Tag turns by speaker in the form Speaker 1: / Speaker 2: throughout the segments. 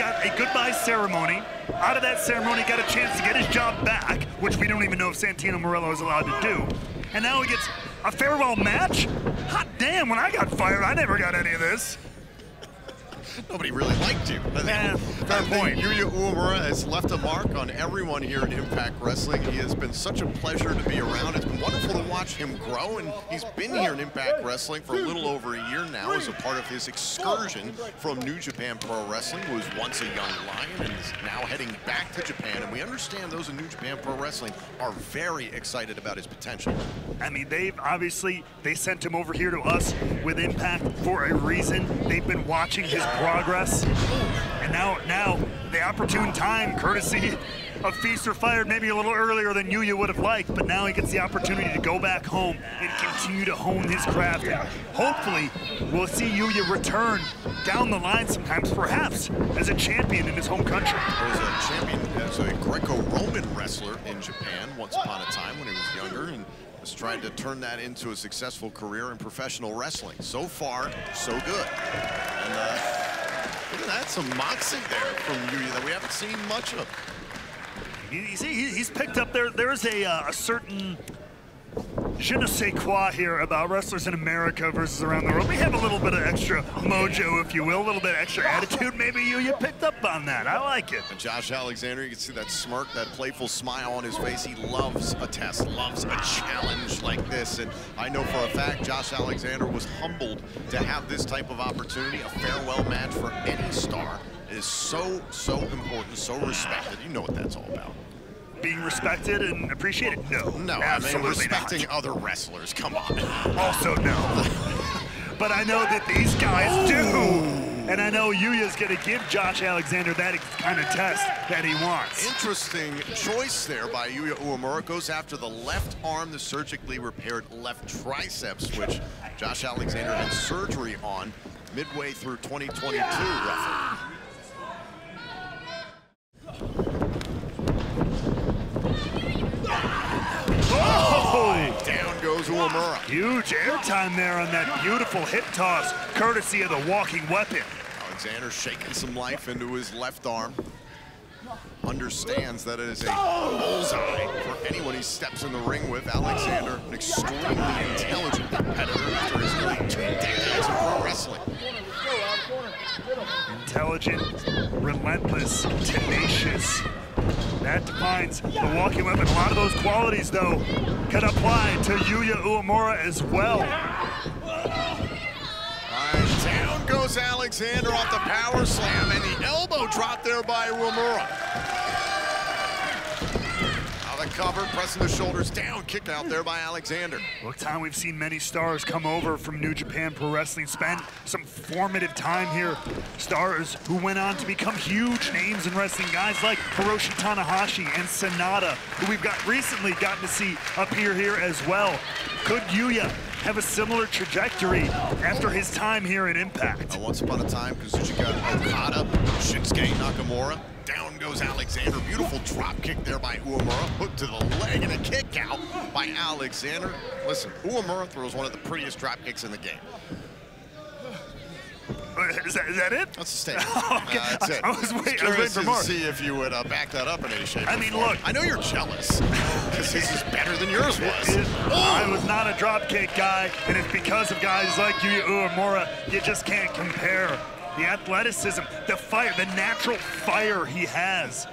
Speaker 1: got a goodbye ceremony. Out of that ceremony, got a chance to get his job back, which we don't even know if Santino Marella is allowed to do. And now he gets a farewell match? Hot damn, when I got fired, I never got any of this.
Speaker 2: Nobody really liked you. I think,
Speaker 1: Yeah, fair point.
Speaker 2: Yuya Uemura has left a mark on everyone here in Impact Wrestling. He has been such a pleasure to be around. It's been wonderful to watch him grow, and he's been here in Impact Wrestling for a little over a year now as a part of his excursion from New Japan Pro Wrestling, who was once a young lion and is now heading back to Japan. And we understand those in New Japan Pro Wrestling are very excited about his potential.
Speaker 1: I mean, they've obviously they sent him over here to us with Impact for a reason. They've been watching his progress, and now now the opportune time, courtesy of Feast or Fired, maybe a little earlier than Yuya would have liked, but now he gets the opportunity to go back home and continue to hone his craft. And hopefully, we'll see Yuya return down the line sometimes, perhaps as a champion in his home country.
Speaker 2: was a champion as a Greco-Roman wrestler in Japan once upon a time when he was younger and has tried to turn that into a successful career in professional wrestling. So far, so good. And uh, look at that, some moxie there from Yuya that we haven't seen much of.
Speaker 1: He's picked up there. There's a, uh, a certain je ne sais quoi here about wrestlers in America versus around the world. We have a little bit of extra mojo, if you will, a little bit extra attitude. Maybe you you picked up on that. I like it.
Speaker 2: And Josh Alexander, you can see that smirk, that playful smile on his face. He loves a test, loves a challenge like this. And I know for a fact Josh Alexander was humbled to have this type of opportunity, a farewell match for any star. Is so, so important, so respected. You know what that's all about.
Speaker 1: Being respected and appreciated? No,
Speaker 2: No, I mean
Speaker 1: absolutely
Speaker 2: respecting
Speaker 1: not.
Speaker 2: other wrestlers. Come on.
Speaker 1: Also no. but I know that these guys do. And I know Yuya's going to give Josh Alexander that kind of test that he wants.
Speaker 2: Interesting choice there by Yuya Uemura. Goes after the left arm, the surgically repaired left triceps, which Josh Alexander had surgery on midway through 2022, roughly.
Speaker 1: Oh!
Speaker 2: Down goes Uemura.
Speaker 1: Huge airtime there on that beautiful hip toss, courtesy of the walking weapon.
Speaker 2: Alexander shaking some life into his left arm. Understands that it is a bullseye for anyone he steps in the ring with. Alexander, an extremely intelligent competitor after his nearly two decades of pro wrestling.
Speaker 1: Intelligent, relentless, tenacious. That defines the walking weapon. A lot of those qualities, though, can apply to Yuya Uemura as well.
Speaker 2: Right, down goes Alexander off the power slam, and the elbow drop there by Uemura. Now the cover, pressing the shoulders down, kick out there by Alexander.
Speaker 1: Look, Tom, we've seen many stars come over from New Japan Pro Wrestling, spend some formative time here. Stars who went on to become huge names in wrestling, guys like Hiroshi Tanahashi and Sanada, who we've got recently gotten to see appear here as well. Could Yuya have a similar trajectory after his time here in Impact?
Speaker 2: Uh, once upon a time, Kazuchika Okada, Shinsuke Nakamura. Down goes Alexander. Beautiful drop kick there by Uemura. Hook to the leg and a kick out by Alexander. Listen, Uemura throws one of the prettiest drop kicks in the game.
Speaker 1: Is that, is that it?
Speaker 2: That's a statement.
Speaker 1: Okay,
Speaker 2: Uh, that's it.
Speaker 1: I was waiting- I was waiting for
Speaker 2: to see if you would uh, back that up in any shape
Speaker 1: I mean, look.
Speaker 2: I know you're jealous because his is better than yours was.
Speaker 1: It- I
Speaker 2: Oh!
Speaker 1: was not a dropkick guy, and it's because of guys like Yuya Uemura. You just can't compare the athleticism, the fire, the natural fire he has.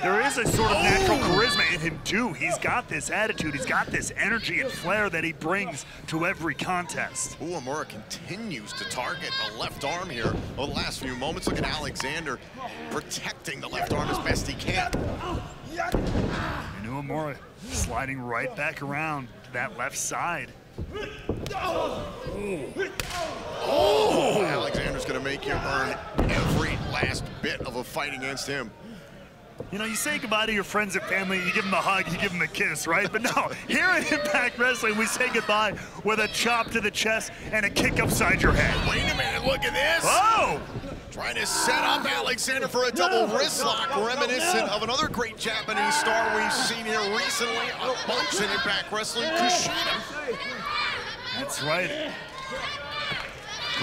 Speaker 1: There is a sort of natural
Speaker 2: Oh!
Speaker 1: charisma in him too. He's got this attitude, he's got this energy and flair that he brings to every contest.
Speaker 2: Uemura continues to target the left arm here over the last few moments. Look at Alexander protecting the left arm as best he can.
Speaker 1: And Uemura sliding right back around to that left side.
Speaker 2: Oh! Alexander's going to make you earn every last bit of a fight against him.
Speaker 1: You know, you say goodbye to your friends and family, you give them a hug, you give them a kiss, right? But no, here at Impact Wrestling, we say goodbye with a chop to the chest and a kick upside your head.
Speaker 2: Wait a minute, look at this!
Speaker 1: Oh!
Speaker 2: Trying to set up Alexander for a double wrist lock, reminiscent of another great Japanese star we've seen here recently, a bunch in Impact Wrestling, Kushida.
Speaker 1: That's right.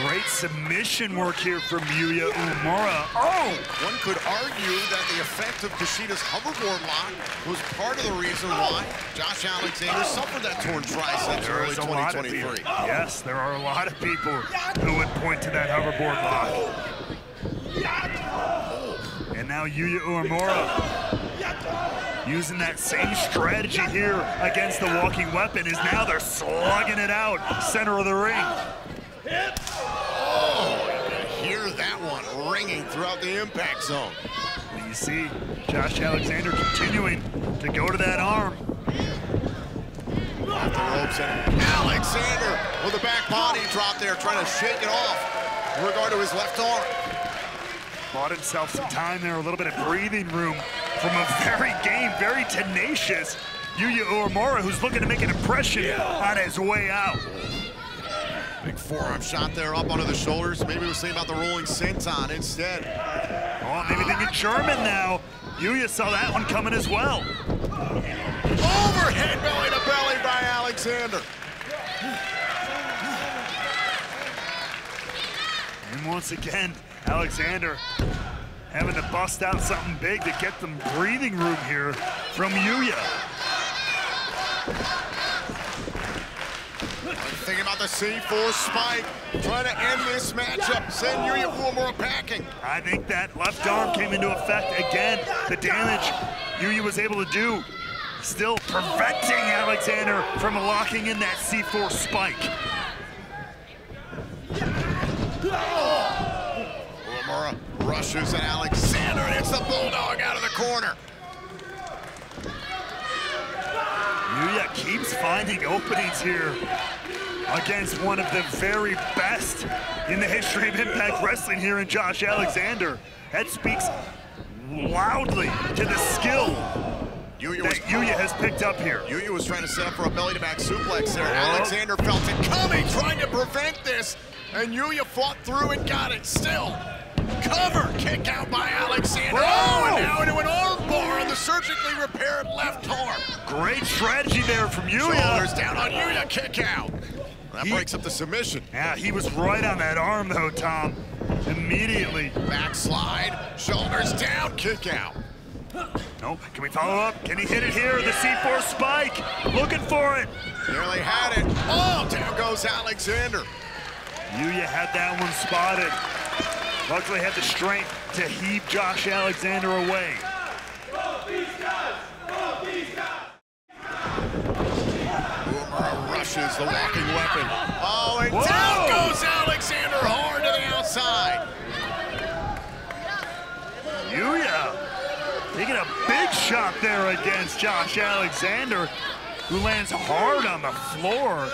Speaker 1: Great submission work here from Yuya Uemura. Oh!
Speaker 2: One could argue that the effect of Kushida's hoverboard lock was part of the reason why Josh Alexander suffered that torn triceps
Speaker 1: There
Speaker 2: early
Speaker 1: is a lot of
Speaker 2: 2023.
Speaker 1: Yes, there are a lot of people who would point to that hoverboard lock. And now Yuya Uemura using that same strategy here against the walking weapon is now they're slugging it out center of the ring.
Speaker 2: Hear that throughout the impact zone.
Speaker 1: And you see Josh Alexander continuing to go to that arm.
Speaker 2: Off the ropes and Alexander with a back body drop there, trying to shake it off in regard to his left arm.
Speaker 1: Bought himself some time there, a little bit of breathing room from a very game, very tenacious Yuya Uemura, who's looking to make an impression on his way out.
Speaker 2: Forearm shot there up onto the shoulders. Maybe we'll see about the rolling senton instead.
Speaker 1: Oh, maybe thinking German now. Yuya saw that one coming as well.
Speaker 2: Overhead belly to belly by Alexander.
Speaker 1: And once again, Alexander having to bust out something big to get some breathing room here from Yuya.
Speaker 2: Thinking about the C4 spike, trying to end this matchup, send Yuya Uemura packing.
Speaker 1: I think that left arm came into effect again. The damage Yuya was able to do, still preventing Alexander from locking in that C4 spike.
Speaker 2: Uemura rushes at Alexander and hits the Bulldog out of the corner.
Speaker 1: Yuya keeps finding openings here against one of the very best in the history of Impact Wrestling here in Josh Alexander. That speaks loudly to the skill
Speaker 2: Yuya
Speaker 1: that Yuya has picked up here.
Speaker 2: Yuya was trying to set up for a belly-to-back suplex there. Alexander felt it coming, trying to prevent this, and Yuya fought through and got it still. Cover, kick out by Alexander. Oh, and now into an arm bar on the surgically repaired left arm.
Speaker 1: Great strategy there from Yuya.
Speaker 2: Shoulders down on Yuya, kick out. That
Speaker 1: He-
Speaker 2: breaks up the submission.
Speaker 1: Yeah, he was right on that arm though, Tom. Immediately.
Speaker 2: Backslide, shoulders down, kick out.
Speaker 1: Nope. Can we follow up? Can he hit it here? The C4 spike. Looking for it.
Speaker 2: Nearly had it. Oh, down goes Alexander.
Speaker 1: Yuya had that one spotted. Luckily had the strength to heave Josh Alexander away.
Speaker 2: The walking weapon. Oh, and
Speaker 1: Whoa!
Speaker 2: down goes Alexander hard to the outside.
Speaker 1: Yuya taking a big shot there against Josh Alexander, who lands hard on the floor.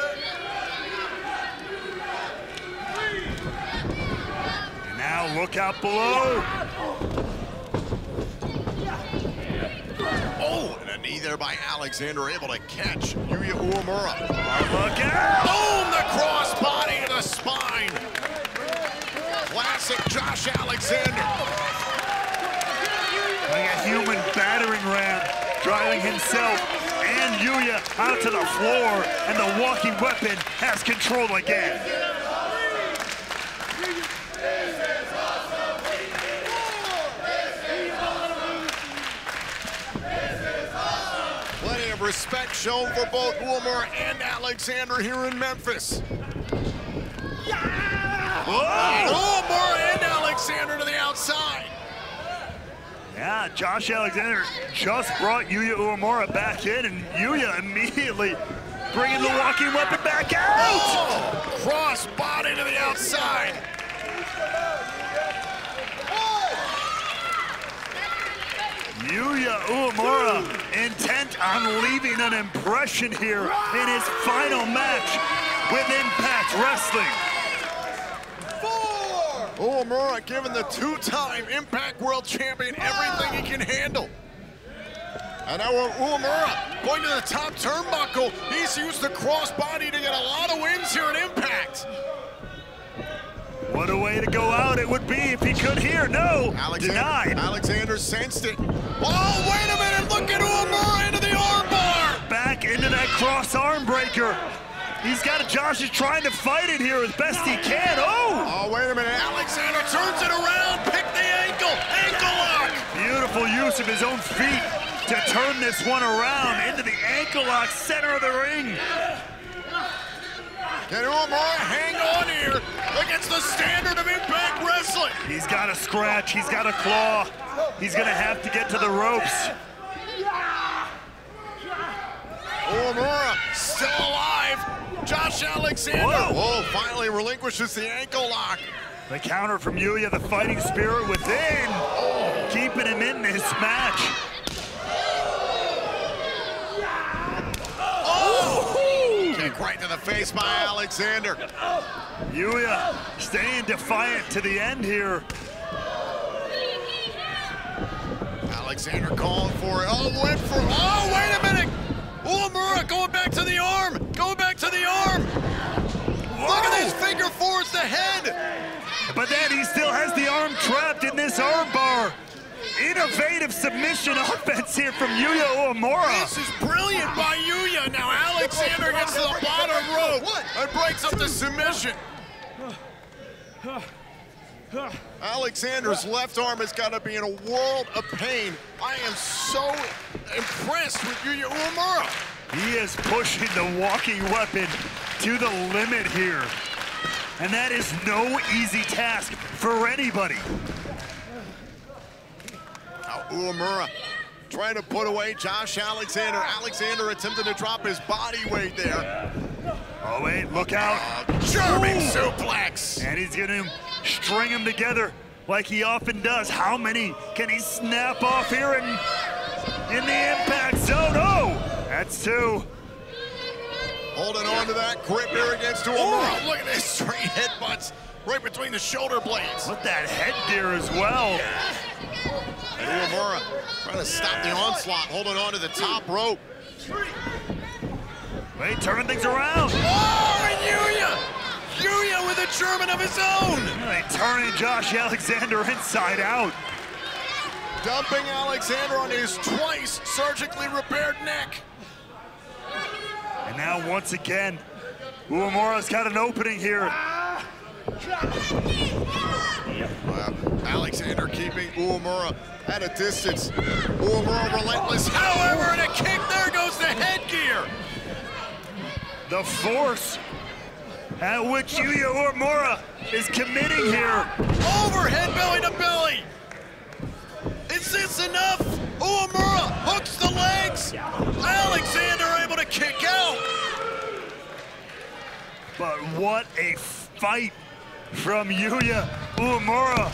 Speaker 1: And now look out below.
Speaker 2: Oh, and a knee there by Alexander, able to catch Yuya Uemura.
Speaker 1: Look out!
Speaker 2: Boom, the cross body to the spine. Classic Josh Alexander.
Speaker 1: Like a human battering ram, driving himself and Yuya out to the floor, and the walking weapon has control again.
Speaker 2: Plenty of respect shown for both Uemura and Alexander here in Memphis.
Speaker 1: Whoa!
Speaker 2: Uemura and Alexander to the outside.
Speaker 1: Yeah, Josh Alexander just brought Yuya Uemura back in, and Yuya immediately bringing the walking weapon back out.
Speaker 2: Oh, cross body to the outside.
Speaker 1: Yuya Uemura intent on leaving an impression here in his final match with Impact Wrestling.
Speaker 2: Uemura giving the two-time Impact World Champion everything he can handle. And now Uemura going to the top turnbuckle. He's used the crossbody to get a lot of wins here at Impact.
Speaker 1: What a way to go out it would be if he could here. No,
Speaker 2: Alexander,
Speaker 1: denied.
Speaker 2: Alexander sensed it. Oh, wait a minute, look at Uemura into the armbar.
Speaker 1: Back into that cross arm breaker. He's got it. Josh is trying to fight it here as best he can. Oh!
Speaker 2: Oh, wait a minute. Alexander turns it around. Pick the ankle. Ankle lock.
Speaker 1: Beautiful use of his own feet to turn this one around into the ankle lock center of the ring.
Speaker 2: Can Uemura hang on here against the standard of Impact Wrestling?
Speaker 1: He's got a scratch. He's got a claw. He's going to have to get to the ropes.
Speaker 2: Uemura still alive. Josh Alexander.
Speaker 1: Whoa.
Speaker 2: Whoa, finally relinquishes the ankle lock.
Speaker 1: The counter from Yuya, the fighting spirit within, oh. keeping him in this match.
Speaker 2: Kick right to the face by Alexander.
Speaker 1: Yuya staying defiant to the end here.
Speaker 2: Alexander calling for it. Oh, went for Oh, wait a minute. Uemura going back to the arm. Going back to the arm. Look at this finger fours the head.
Speaker 1: But then he still has the arm trapped in this arm. Innovative submission offense here from Yuya Uemura.
Speaker 2: This is brilliant by Yuya. Now Alexander gets to the bottom rope and breaks up the submission. Alexander's left arm has got to be in a world of pain. I am so impressed with Yuya Uemura.
Speaker 1: He is pushing the walking weapon to the limit here. And that is no easy task for anybody.
Speaker 2: Uemura trying to put away Josh Alexander. Alexander attempted to drop his body weight there.
Speaker 1: Oh, wait, look out.
Speaker 2: German
Speaker 1: Ooh.
Speaker 2: suplex.
Speaker 1: And he's going to string them together like he often does. How many can he snap off here in, in the impact zone? Oh, that's two.
Speaker 2: Holding on to that grip here against Uemura. Look at this straight headbutts right between the shoulder blades.
Speaker 1: With that headgear as well.
Speaker 2: Uemura trying to stop the onslaught, holding on to the top rope.
Speaker 1: Wait, turning things around.
Speaker 2: Oh, and Yuya! Yuya with a German of his own!
Speaker 1: They turning Josh Alexander inside out.
Speaker 2: Dumping Alexander on his twice surgically repaired neck.
Speaker 1: And now once again, Uemura's got an opening here. Ah!
Speaker 2: Wow. Alexander keeping Uemura at a distance. Uemura relentless. However, and a kick there goes the headgear.
Speaker 1: The force at which Yuya Uemura is committing here.
Speaker 2: Overhead belly to belly. Is this enough? Uemura hooks the legs. Alexander able to kick out.
Speaker 1: But what a fight from Yuya Uemura.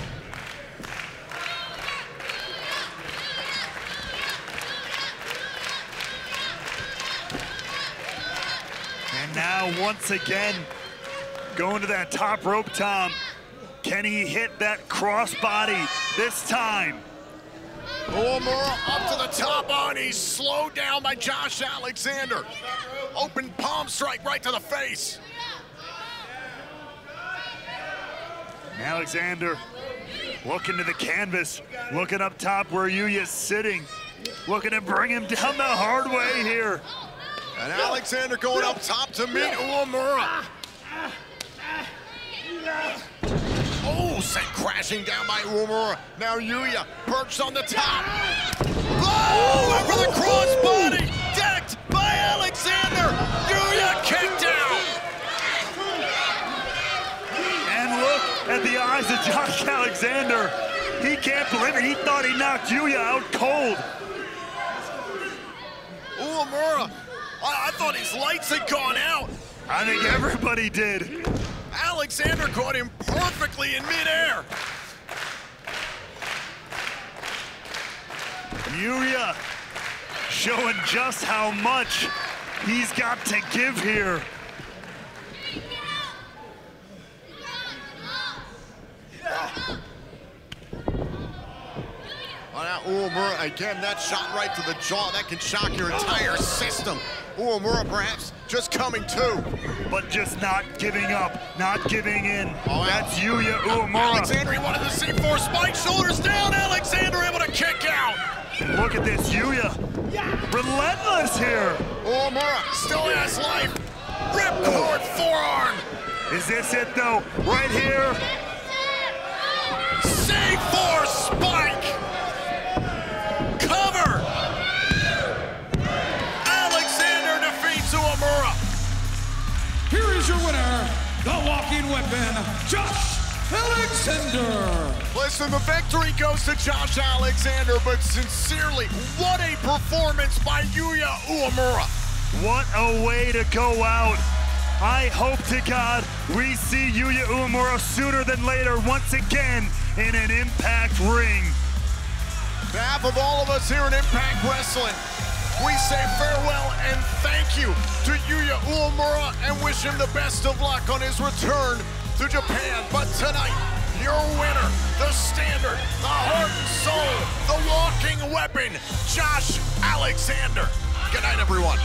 Speaker 1: And now once again, going to that top rope, Tom. Can he hit that crossbody this time?
Speaker 2: Uemura up to the top on. He's slowed down by Josh Alexander. Open palm strike right to the face.
Speaker 1: Alexander looking to the canvas, looking up top where Yuya's sitting, looking to bring him down the hard way here.
Speaker 2: And Alexander going up top to meet Uemura. Oh, sent crashing down by Uemura. Now Yuya perched on the top. Oh, over the crossbody. Decked by Alexander. Yuya kicked out.
Speaker 1: And look at the eyes of Josh Alexander. He can't believe it. He thought he knocked Yuya out cold.
Speaker 2: Uemura, I, I thought his lights had gone out.
Speaker 1: I think everybody did.
Speaker 2: Alexander caught him perfectly in midair.
Speaker 1: Yuya showing just how much he's got to give here.
Speaker 2: Oh, now Uemura, again, that shot right to the jaw. That can shock your entire system. Uemura perhaps just coming to.
Speaker 1: But just not giving up, not giving in.
Speaker 2: Oh,
Speaker 1: That's Yuya Uemura.
Speaker 2: Alexander, he wanted the C4 spike, shoulders down. Alexander able to kick out.
Speaker 1: And look at this, Yuya. Relentless here.
Speaker 2: Uemura still has life. Ripcord oh. forearm.
Speaker 1: Is this it, though? Right here.
Speaker 3: C4. Josh Alexander.
Speaker 2: Listen, the victory goes to Josh Alexander, but sincerely, what a performance by Yuya Uemura.
Speaker 1: What a way to go out. I hope to God we see Yuya Uemura sooner than later once again in an Impact ring.
Speaker 2: On behalf of all of us here at Impact Wrestling, we say farewell and thank you to Yuya Uemura and wish him the best of luck on his return to Japan. But tonight, your winner, the standard, the heart and soul, the walking weapon, Josh Alexander. Good night, everyone.